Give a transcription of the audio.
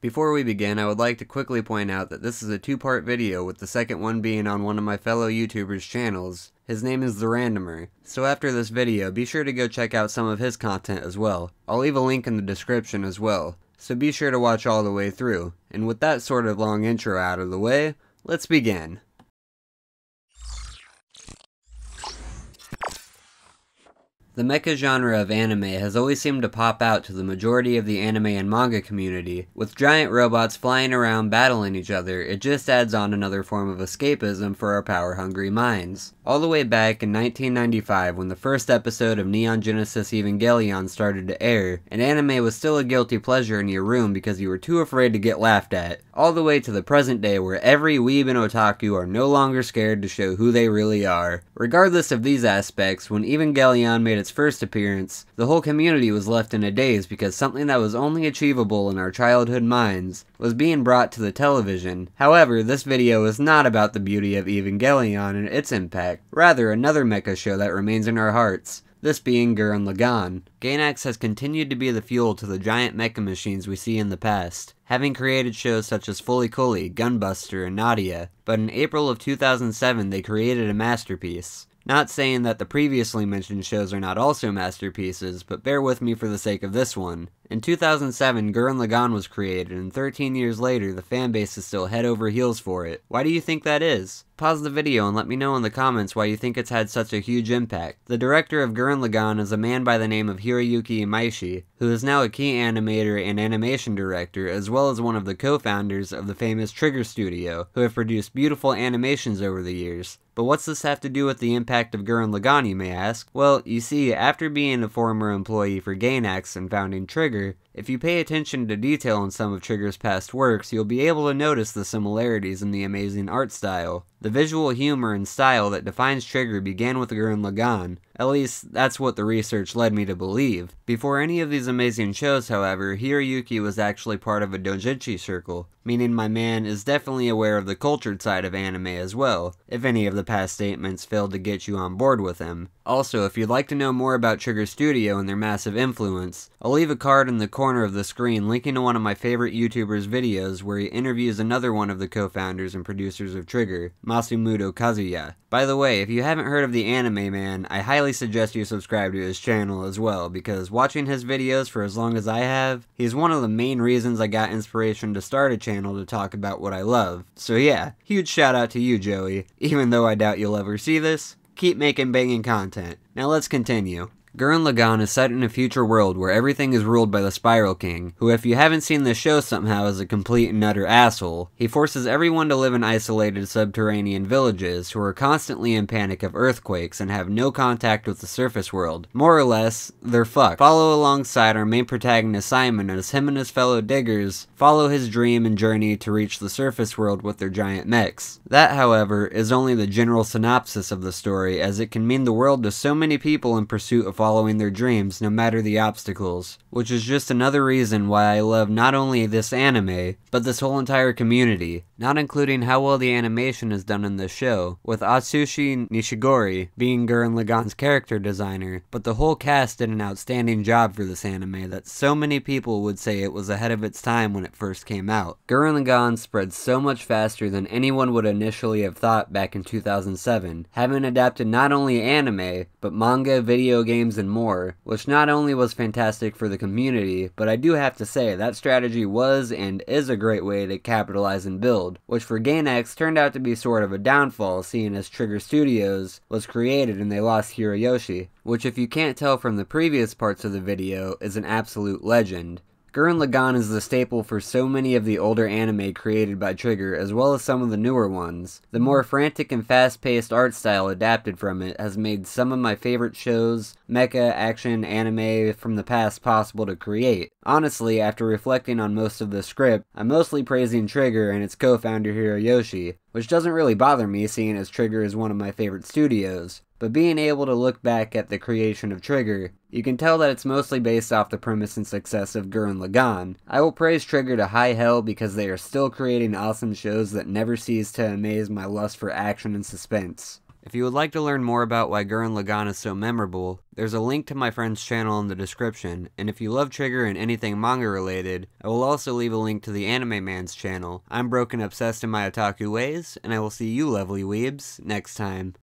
Before we begin, I would like to quickly point out that this is a two-part video with the second one being on one of my fellow YouTubers' channels. His name is The Randomer. So after this video, be sure to go check out some of his content as well. I'll leave a link in the description as well. So be sure to watch all the way through. And with that sort of long intro out of the way, let's begin. The mecha genre of anime has always seemed to pop out to the majority of the anime and manga community. With giant robots flying around battling each other, it just adds on another form of escapism for our power-hungry minds. All the way back in 1995 when the first episode of Neon Genesis Evangelion started to air, an anime was still a guilty pleasure in your room because you were too afraid to get laughed at. All the way to the present day where every weeb and otaku are no longer scared to show who they really are. Regardless of these aspects, when Evangelion made its first appearance, the whole community was left in a daze because something that was only achievable in our childhood minds was being brought to the television. However, this video is not about the beauty of Evangelion and its impact, rather another mecha show that remains in our hearts this being Gurren Lagann. Gainax has continued to be the fuel to the giant mecha machines we see in the past, having created shows such as Fooly Cooly, Gunbuster, and Nadia, but in April of 2007 they created a masterpiece. Not saying that the previously mentioned shows are not also masterpieces, but bear with me for the sake of this one. In 2007, Gurren Lagann was created, and 13 years later, the fanbase is still head over heels for it. Why do you think that is? Pause the video and let me know in the comments why you think it's had such a huge impact. The director of Gurren Lagann is a man by the name of Hiroyuki Imaishi, who is now a key animator and animation director, as well as one of the co-founders of the famous Trigger Studio, who have produced beautiful animations over the years. But what's this have to do with the impact of Gurren Lagann, you may ask? Well, you see, after being a former employee for Gainax and founding Trigger, if you pay attention to detail in some of Trigger's past works, you'll be able to notice the similarities in the amazing art style. The visual humor and style that defines Trigger began with Gurren Lagann, at least, that's what the research led me to believe. Before any of these amazing shows, however, Hiroyuki was actually part of a doujinshi circle, meaning my man is definitely aware of the cultured side of anime as well, if any of the past statements failed to get you on board with him. Also, if you'd like to know more about Trigger Studio and their massive influence, I'll leave a card in the corner of the screen linking to one of my favorite YouTubers' videos where he interviews another one of the co-founders and producers of Trigger, Masumoto Kazuya. By the way, if you haven't heard of the Anime Man, I highly suggest you subscribe to his channel as well, because watching his videos for as long as I have, he's one of the main reasons I got inspiration to start a channel to talk about what I love. So yeah, huge shout out to you, Joey. Even though I doubt you'll ever see this, keep making banging content. Now let's continue. Gurren Lagann is set in a future world where everything is ruled by the Spiral King, who if you haven't seen the show somehow is a complete and utter asshole. He forces everyone to live in isolated subterranean villages who are constantly in panic of earthquakes and have no contact with the surface world. More or less, they're fucked. Follow alongside our main protagonist Simon as him and his fellow diggers follow his dream and journey to reach the surface world with their giant mechs. That, however, is only the general synopsis of the story as it can mean the world to so many people in pursuit of following their dreams no matter the obstacles, which is just another reason why I love not only this anime, but this whole entire community, not including how well the animation is done in this show, with Atsushi Nishigori being Gurren Lagann's character designer, but the whole cast did an outstanding job for this anime that so many people would say it was ahead of its time when it first came out. Gurren Lagann spread so much faster than anyone would initially have thought back in 2007, having adapted not only anime, but manga, video games, and more, which not only was fantastic for the community, but I do have to say that strategy was and is a great way to capitalize and build, which for Gainax turned out to be sort of a downfall seeing as Trigger Studios was created and they lost Hiroyoshi, which if you can't tell from the previous parts of the video is an absolute legend. Gurren Lagann is the staple for so many of the older anime created by Trigger, as well as some of the newer ones. The more frantic and fast-paced art style adapted from it has made some of my favorite shows, mecha, action, anime from the past possible to create. Honestly, after reflecting on most of the script, I'm mostly praising Trigger and its co-founder Hiroyoshi, which doesn't really bother me seeing as Trigger is one of my favorite studios. But being able to look back at the creation of Trigger, you can tell that it's mostly based off the premise and success of Gurren Lagann. I will praise Trigger to high hell because they are still creating awesome shows that never cease to amaze my lust for action and suspense. If you would like to learn more about why Gurren Lagann is so memorable, there's a link to my friend's channel in the description, and if you love Trigger and anything manga related, I will also leave a link to the Anime Man's channel. I'm broken obsessed in my otaku ways, and I will see you lovely weebs next time.